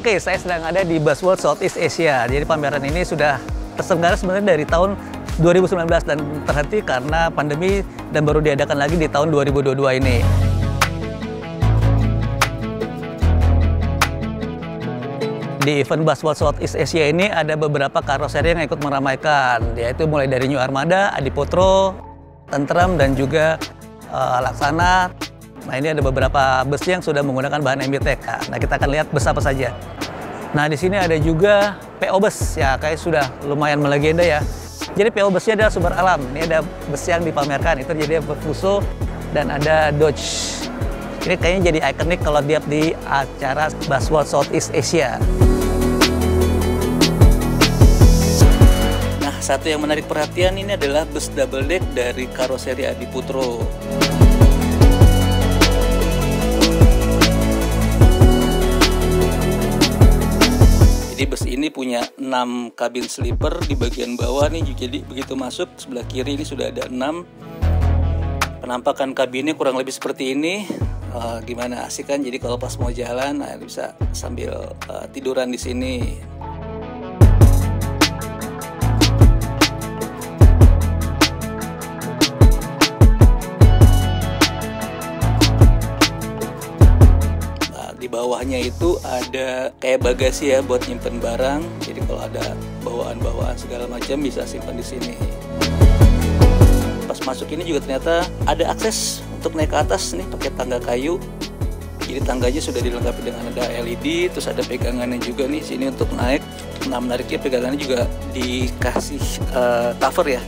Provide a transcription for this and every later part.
Oke, saya sedang ada di Busworld Southeast Asia. Jadi pameran ini sudah terselenggara sebenarnya dari tahun 2019 dan terhenti karena pandemi dan baru diadakan lagi di tahun 2022 ini. Di event Busworld Southeast Asia ini ada beberapa karoseri yang ikut meramaikan, yaitu mulai dari New Armada, Adiputro, Tentrem, dan juga uh, Laksana. Nah ini ada beberapa bus yang sudah menggunakan bahan MBTK. Nah kita akan lihat bus apa saja. Nah di sini ada juga PO bus ya, kayak sudah lumayan melegenda ya. Jadi PO busnya adalah sumber alam. Ini ada bus yang dipamerkan, itu jadi Fuso dan ada Dodge. Ini kayaknya jadi ikonik kalau dia di acara Busworld Southeast Asia. Nah, satu yang menarik perhatian ini adalah bus double deck dari karoseri Adi Putro. Jadi bus ini punya 6 kabin sleeper di bagian bawah nih. Jadi begitu masuk sebelah kiri ini sudah ada 6. Penampakan kabinnya kurang lebih seperti ini uh, gimana asik kan jadi kalau pas mau jalan nah, bisa sambil uh, tiduran di sini bawahnya itu ada kayak bagasi ya buat nyimpen barang. Jadi kalau ada bawaan-bawaan segala macam bisa simpan di sini. Pas masuk ini juga ternyata ada akses untuk naik ke atas nih pakai tangga kayu. Jadi tangganya sudah dilengkapi dengan ada LED terus ada pegangannya juga nih sini untuk naik. Nah menariknya pegangannya juga dikasih uh, cover ya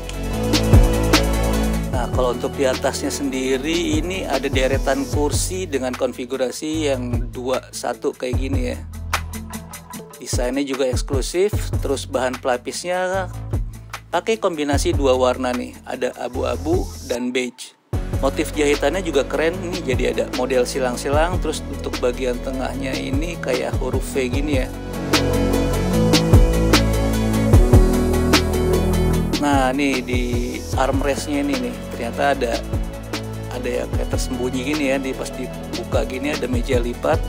nah kalau untuk di atasnya sendiri ini ada deretan kursi dengan konfigurasi yang dua satu kayak gini ya desainnya juga eksklusif terus bahan pelapisnya pakai kombinasi dua warna nih, ada abu-abu dan beige. Motif jahitannya juga keren nih, jadi ada model silang-silang, terus untuk bagian tengahnya ini kayak huruf V gini ya. Nah, nih di armrestnya ini nih, ternyata ada ada yang kayak tersembunyi gini ya, di pas dibuka gini ada meja lipat.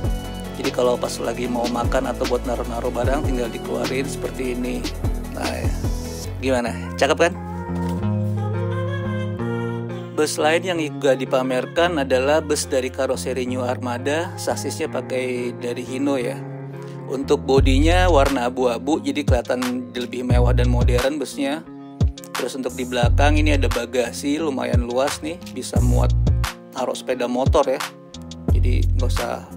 Jadi kalau pas lagi mau makan atau buat naruh-naruh barang tinggal dikeluarin seperti ini. Nah, ya. Gimana? Cakep kan? Bus lain yang juga dipamerkan adalah bus dari karoseri New Armada, sasisnya pakai dari Hino ya. Untuk bodinya warna abu-abu, jadi kelihatan lebih mewah dan modern busnya. Terus untuk di belakang ini ada bagasi lumayan luas nih, bisa muat taruh sepeda motor ya. Jadi nggak usah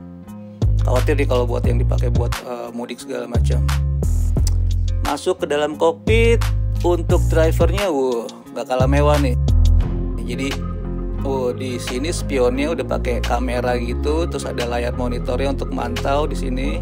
khawatir nih kalau buat yang dipakai buat uh, mudik segala macam. Masuk ke dalam kokpit, untuk drivernya, wow, gak kalah mewah nih. Jadi, oh di sini spionnya udah pakai kamera gitu, terus ada layar monitornya untuk mantau di sini.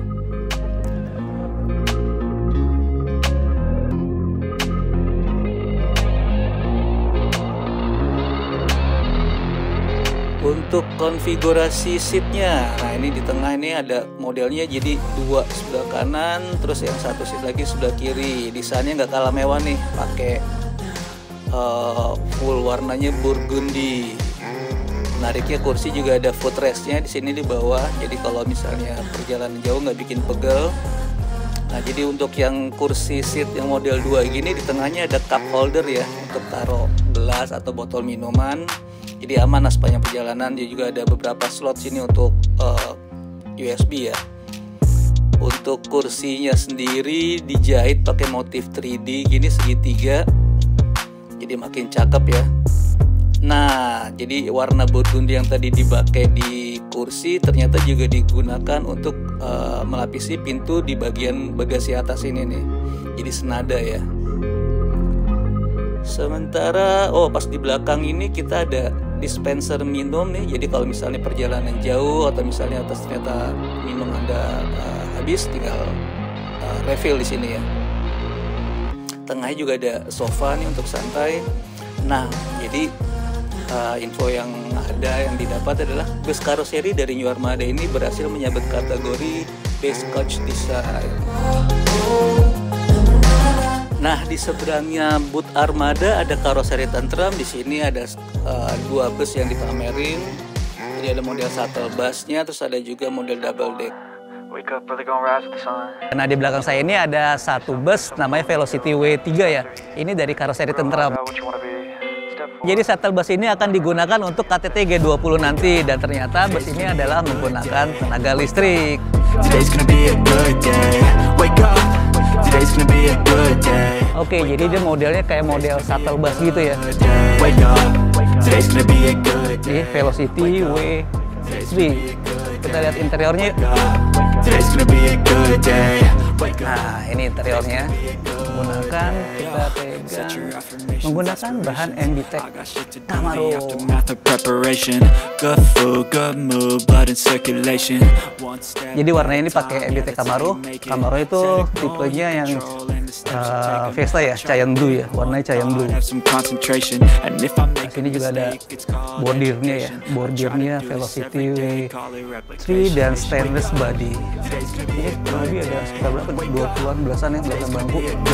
Untuk konfigurasi seatnya, nah ini di tengah ini ada modelnya jadi dua sebelah kanan, terus yang satu seat lagi sebelah kiri. Desainnya nggak kalah mewah nih, pakai uh, full warnanya burgundy. Menariknya kursi juga ada footrestnya di sini di bawah, jadi kalau misalnya perjalanan jauh nggak bikin pegel. Nah jadi untuk yang kursi seat yang model 2 gini di tengahnya ada cup holder ya untuk taruh gelas atau botol minuman jadi aman lah sepanjang perjalanan. Dia juga ada beberapa slot sini untuk uh, eh, USB ya. Untuk kursinya sendiri dijahit pakai motif 3D gini segitiga. Jadi makin cakep ya. Nah jadi warna burgundy yang tadi dipakai di kursi ternyata juga digunakan untuk uh, melapisi pintu di bagian bagasi atas ini nih. Jadi senada ya. Sementara oh pas di belakang ini kita ada dispenser minum nih. Jadi kalau misalnya perjalanan jauh atau misalnya atas ternyata minum anda uh, habis tinggal uh, refill di sini ya. Tengahnya juga ada sofa nih untuk santai. Nah jadi uh, info yang ada yang didapat adalah bus karoseri dari New Armada ini berhasil menyabet kategori best coach design Nah, di seberangnya Boot Armada ada karoseri Tantrum. Di sini ada uh, dua bus yang dipamerin. Jadi ada model shuttle busnya, terus ada juga model double deck. Nah di belakang saya ini ada satu bus namanya Velocity W3 ya. Ini dari karoseri tentara. Jadi shuttle bus ini akan digunakan untuk KTT G20 nanti dan ternyata bus ini adalah menggunakan tenaga listrik. Oke, jadi dia modelnya kayak model shuttle bus gitu ya. Ini Velocity W3. Kita lihat interiornya. Nah, ini interiornya menggunakan kita pegang menggunakan bahan MBTEC Camaro. Jadi warnanya ini pakai MBTEC Camaro. Camaro itu tipenya yang uh, Fiesta ya, Cayenne Blue ya, warnanya Cayenne Blue. Nah, sini juga ada bordirnya ya, bordirnya Velocity W3 dan stainless body. Ini kurang lebih ada sekitar berapa? 20-an belasan ya belakang bangku.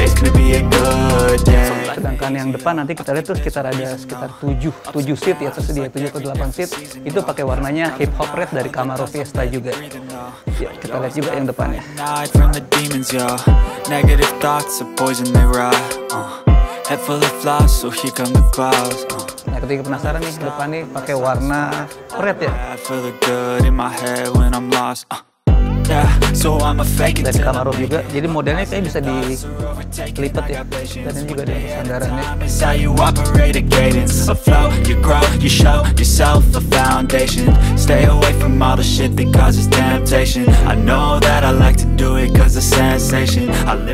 ini. Sedangkan yang depan nanti kita lihat tuh sekitar ada sekitar 7 7 seat ya tersedia 7 ke 8 seat itu pakai warnanya hip hop red dari Camaro Fiesta juga. Ya, kita lihat juga yang depannya. Negative thoughts are poison they ride. Uh. Head full of flies, so here come the clouds. Uh. Nah, ketika penasaran nih, depan nih pakai warna red ya. Dari Camaro juga. jadi modelnya kayak bisa dilipat ya. Dan ini juga ada sandarannya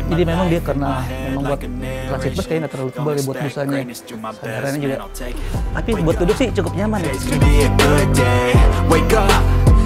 jadi memang dia karena memang buat transit bus kayaknya terlalu tebal ya buat busanya. Sandarannya juga tapi buat duduk sih cukup nyaman ya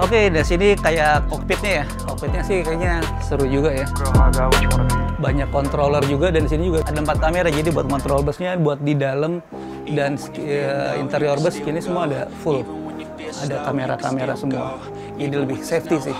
Oke, okay, dari sini kayak kokpitnya ya. Kokpitnya sih kayaknya seru juga ya. Banyak controller juga dan di sini juga ada empat kamera. Jadi buat kontrol busnya buat di dalam dan uh, interior bus ini semua ada full. Ada kamera-kamera semua. Jadi lebih safety sih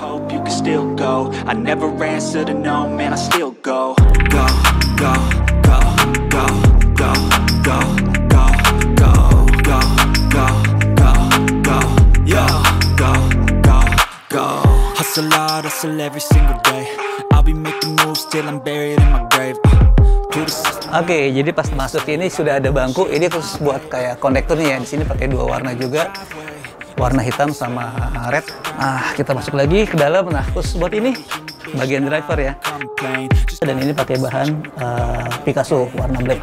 Hustle hard, hustle every single day I'll be making moves till I'm buried in my grave Oke, okay, jadi pas masuk ini sudah ada bangku. Ini khusus buat kayak konektornya ya. Di sini pakai dua warna juga, warna hitam sama red. Nah, kita masuk lagi ke dalam. Nah, khusus buat ini bagian driver ya. Dan ini pakai bahan uh, Picasso warna black.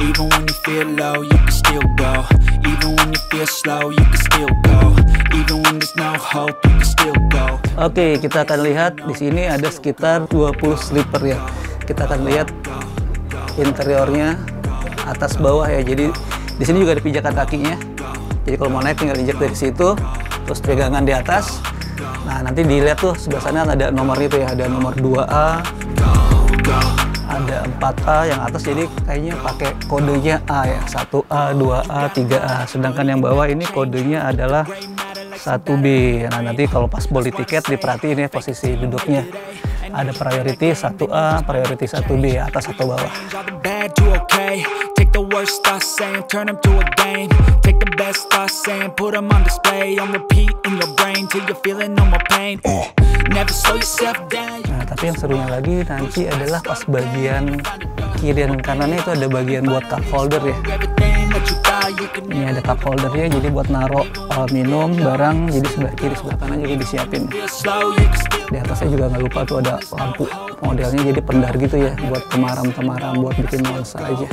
Even when you feel low, you can still go Even when you feel slow, you can still go Even when there's no hope, you can still go Oke, okay, kita akan lihat di sini ada sekitar 20 slipper ya. Kita akan lihat interiornya atas bawah ya. Jadi di sini juga ada pijakan kakinya. Jadi kalau mau naik tinggal injek dari situ, terus pegangan di atas. Nah, nanti dilihat tuh sebelah sana ada nomor itu ya, ada nomor 2A, ada 4A yang atas jadi kayaknya pakai kodenya A ya 1A 2A 3A sedangkan yang bawah ini kodenya adalah 1B nah nanti kalau pas beli tiket diperhatiin ya posisi duduknya. Ada priority 1A priority 1B atas atau bawah the worst thoughts saying, turn them to a game. Take the best thoughts saying, put them on display. On repeat in your brain till you're feeling no more pain. Never slow yourself down. Nah tapi yang serunya lagi nanti adalah pas bagian kiri dan kanannya itu ada bagian buat cup holder ya. Ini ada cup holdernya jadi buat naruh uh, minum barang jadi sebelah kiri sebelah kanan juga disiapin. Di atasnya juga nggak lupa tuh ada lampu modelnya jadi pendar gitu ya buat kemaram-kemaram buat bikin nuansa aja.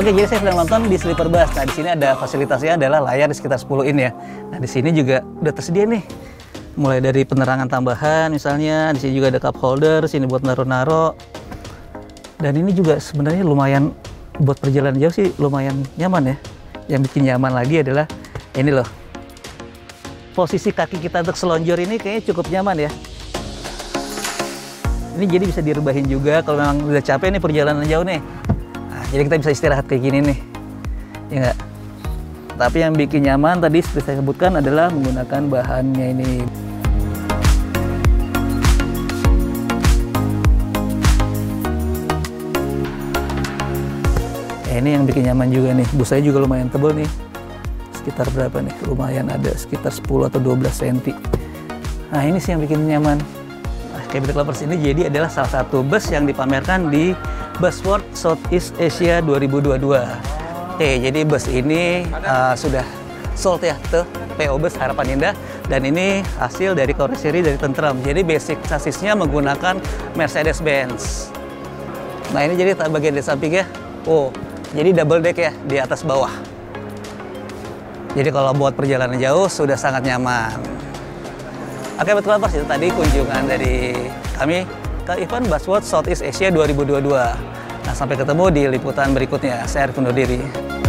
Oke, jadi saya sedang nonton di sleeper bus. Nah, di sini ada fasilitasnya adalah layar di sekitar 10 in ya. Nah, di sini juga udah tersedia nih Mulai dari penerangan tambahan misalnya, di sini juga ada cup holder, sini buat naro-naro. Dan ini juga sebenarnya lumayan buat perjalanan jauh sih lumayan nyaman ya. Yang bikin nyaman lagi adalah ini loh. Posisi kaki kita untuk selonjor ini kayaknya cukup nyaman ya. Ini jadi bisa direbahin juga kalau memang udah capek nih perjalanan jauh nih. Nah, jadi kita bisa istirahat kayak gini nih. Ya enggak? Tapi yang bikin nyaman tadi seperti saya sebutkan adalah menggunakan bahannya ini. Eh, ini yang bikin nyaman juga nih. Busanya juga lumayan tebal nih. Sekitar berapa nih? Lumayan ada sekitar 10 atau 12 cm. Nah, ini sih yang bikin nyaman. Nah, Cabinet Lovers ini jadi adalah salah satu bus yang dipamerkan di Busworld Southeast Asia 2022. Oke, jadi bus ini uh, sudah sold ya tuh PO Bus Harapan Indah dan ini hasil dari seri dari Tentrem. Jadi basic sasisnya menggunakan Mercedes-Benz. Nah, ini jadi bagian di samping ya. Oh, jadi double deck ya di atas bawah. Jadi kalau buat perjalanan jauh sudah sangat nyaman. Oke betul apa itu tadi kunjungan dari kami ke event Busworld Southeast Asia 2022. Nah sampai ketemu di liputan berikutnya. Saya Arif diri.